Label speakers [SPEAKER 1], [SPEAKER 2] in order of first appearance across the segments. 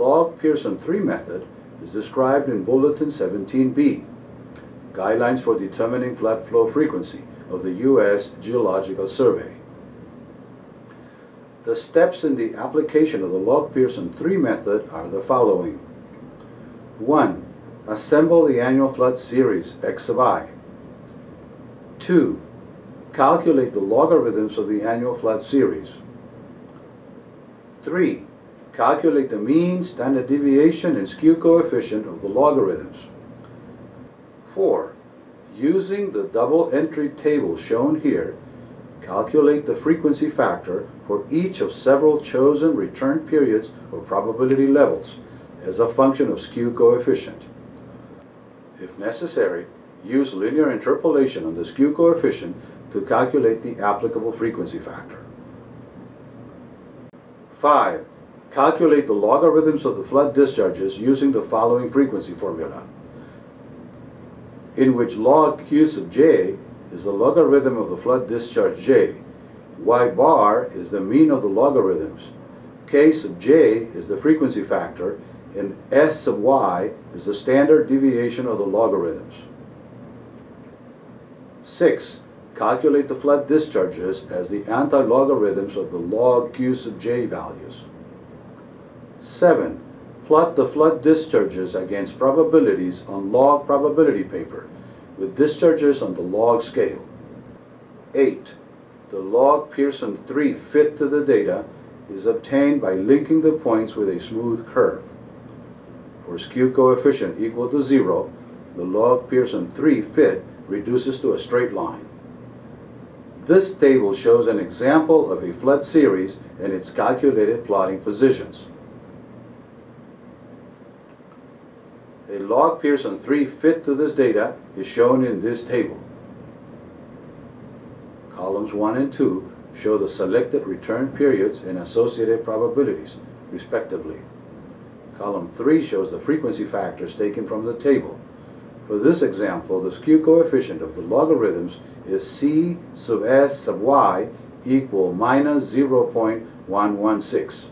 [SPEAKER 1] log-Pearson-3 method is described in Bulletin 17b, Guidelines for Determining Flood Flow Frequency of the U.S. Geological Survey. The steps in the application of the log-Pearson-3 method are the following. 1. Assemble the annual flood series X of I. 2. Calculate the logarithms of the annual flood series. 3. Calculate the mean, standard deviation, and skew coefficient of the logarithms. 4. Using the double entry table shown here, calculate the frequency factor for each of several chosen return periods or probability levels as a function of skew coefficient. If necessary, use linear interpolation on the skew coefficient to calculate the applicable frequency factor. 5. Calculate the logarithms of the flood discharges using the following frequency formula, in which log Q sub j is the logarithm of the flood discharge j, y bar is the mean of the logarithms, k sub j is the frequency factor, and s sub y is the standard deviation of the logarithms. 6. Calculate the flood discharges as the anti-logarithms of the log Q sub j values. 7. Plot the flood discharges against probabilities on log probability paper with discharges on the log scale. 8. The log Pearson 3 fit to the data is obtained by linking the points with a smooth curve. For skew coefficient equal to 0, the log Pearson 3 fit reduces to a straight line. This table shows an example of a flood series and its calculated plotting positions. Log Pearson 3 fit to this data is shown in this table. Columns 1 and 2 show the selected return periods and associated probabilities, respectively. Column 3 shows the frequency factors taken from the table. For this example, the skew coefficient of the logarithms is c sub s sub y equal minus 0.116.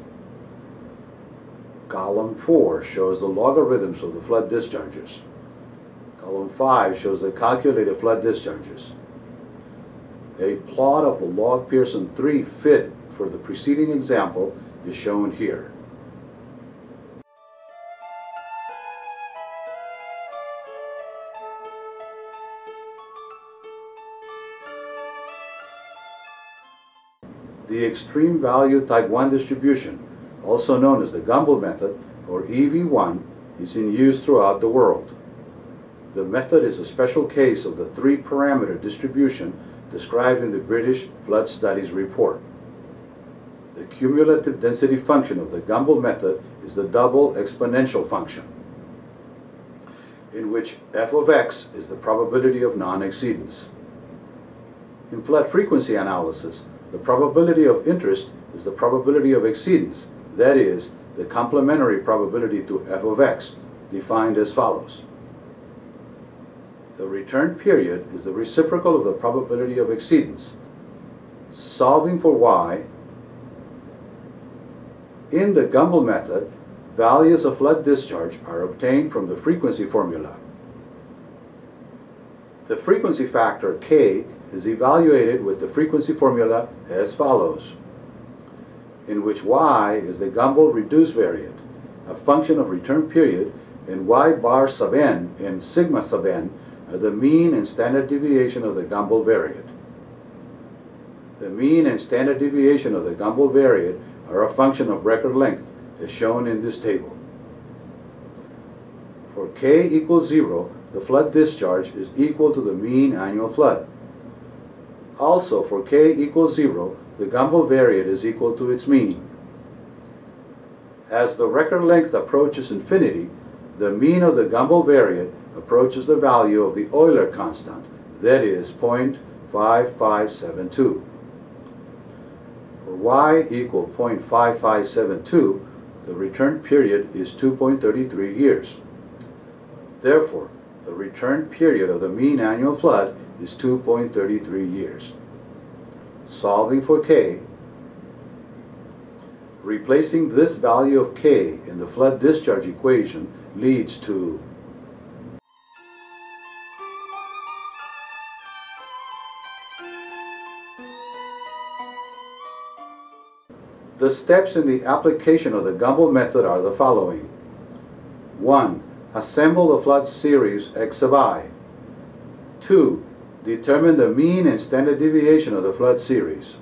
[SPEAKER 1] Column 4 shows the logarithms of the flood discharges. Column 5 shows the calculated flood discharges. A plot of the log Pearson 3 fit for the preceding example is shown here. The extreme value type 1 distribution, also known as the Gumbel method or EV1, is in use throughout the world. The method is a special case of the three-parameter distribution described in the British Flood Studies report. The cumulative density function of the Gumbel method is the double exponential function, in which f of x is the probability of non-exceedance. In flood frequency analysis, the probability of interest is the probability of exceedance, that is, the complementary probability to f of x, defined as follows. The return period is the reciprocal of the probability of exceedance. Solving for y, in the Gumbel method, values of flood discharge are obtained from the frequency formula. The frequency factor k is evaluated with the frequency formula as follows, in which y is the Gumbel reduced variate, a function of return period, and y bar sub n and sigma sub n are the mean and standard deviation of the Gumbel variate. The mean and standard deviation of the Gumbel variate are a function of record length as shown in this table. For k equals 0, the flood discharge is equal to the mean annual flood. Also, for k equals 0, the Gumbel variate is equal to its mean. As the record length approaches infinity, the mean of the Gumbel variate approaches the value of the Euler constant, that is 0.5572. For y equal 0.5572, the return period is 2.33 years. Therefore, the return period of the mean annual flood is 2.33 years. Solving for k, replacing this value of k in the flood discharge equation leads to The steps in the application of the Gumbel method are the following. 1. Assemble the flood series x sub i. 2. Determine the mean and standard deviation of the flood series.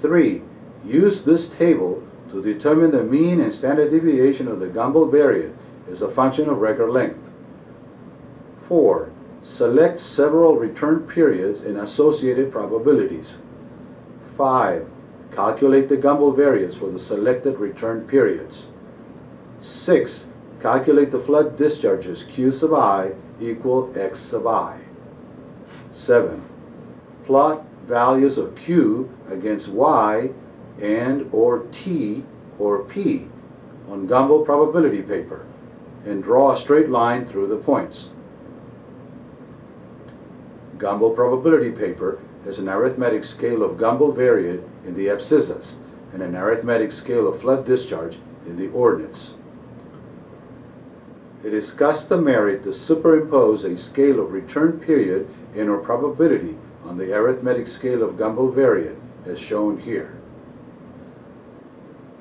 [SPEAKER 1] 3. Use this table to determine the mean and standard deviation of the Gumbel variate as a function of record length. 4. Select several return periods and associated probabilities. 5. Calculate the Gumbel variance for the selected return periods. 6. Calculate the flood discharges Q sub i equal X sub i. 7. Plot values of Q against Y and or T or P on Gumbel probability paper and draw a straight line through the points. Gumbel probability paper has an arithmetic scale of Gumbel variate in the abscissas and an arithmetic scale of flood discharge in the ordinates. It is customary to superimpose a scale of return period or probability on the arithmetic scale of Gumbel variate as shown here.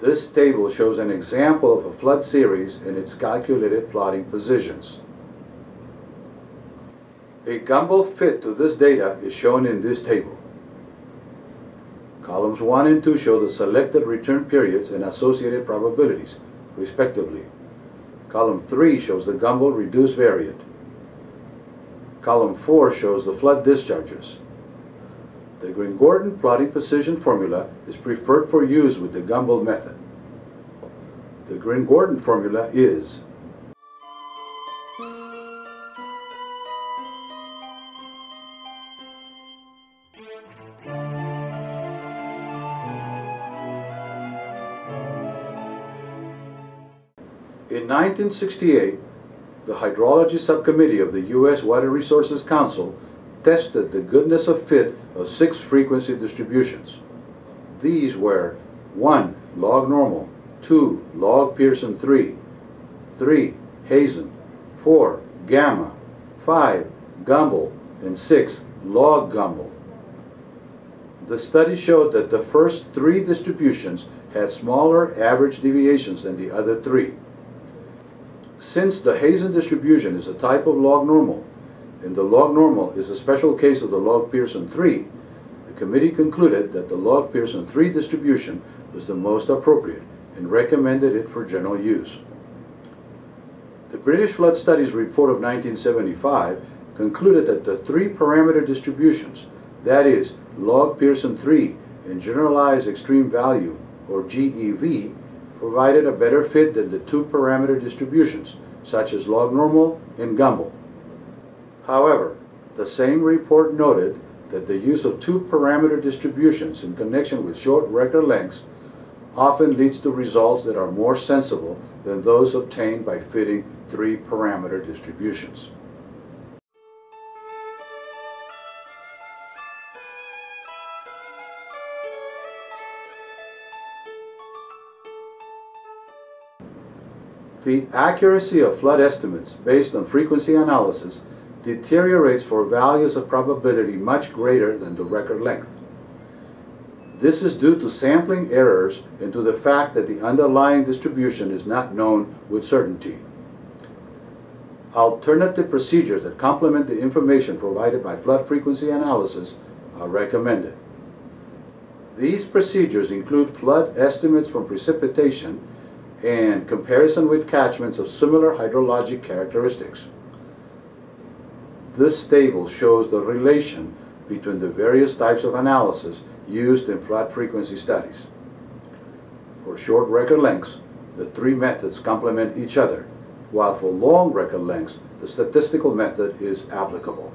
[SPEAKER 1] This table shows an example of a flood series and its calculated plotting positions. A Gumbel fit to this data is shown in this table. Columns 1 and 2 show the selected return periods and associated probabilities, respectively. Column 3 shows the Gumbel reduced variate. Column 4 shows the flood discharges. The Gringorten plotting position formula is preferred for use with the Gumbel method. The Gringorten formula is In 1968, the Hydrology Subcommittee of the U.S. Water Resources Council tested the goodness of fit of six frequency distributions. These were 1. Log normal 2. Log Pearson 3 3. Hazen 4. Gamma 5. Gumbel and 6. Log Gumbel. The study showed that the first three distributions had smaller average deviations than the other three. Since the Hazen distribution is a type of log normal, and the log normal is a special case of the log Pearson 3, the committee concluded that the log Pearson 3 distribution was the most appropriate and recommended it for general use. The British Flood Studies report of 1975 concluded that the three parameter distributions, that is, log Pearson 3 and generalized extreme value, or GEV, provided a better fit than the two parameter distributions, such as log normal and Gumbel. However, the same report noted that the use of two parameter distributions in connection with short record lengths often leads to results that are more sensible than those obtained by fitting three parameter distributions. The accuracy of flood estimates based on frequency analysis deteriorates for values of probability much greater than the record length. This is due to sampling errors and to the fact that the underlying distribution is not known with certainty. Alternative procedures that complement the information provided by flood frequency analysis are recommended. These procedures include flood estimates from precipitation and comparison with catchments of similar hydrologic characteristics. This table shows the relation between the various types of analysis used in flood frequency studies. For short record lengths, the three methods complement each other while for long record lengths, the statistical method is applicable.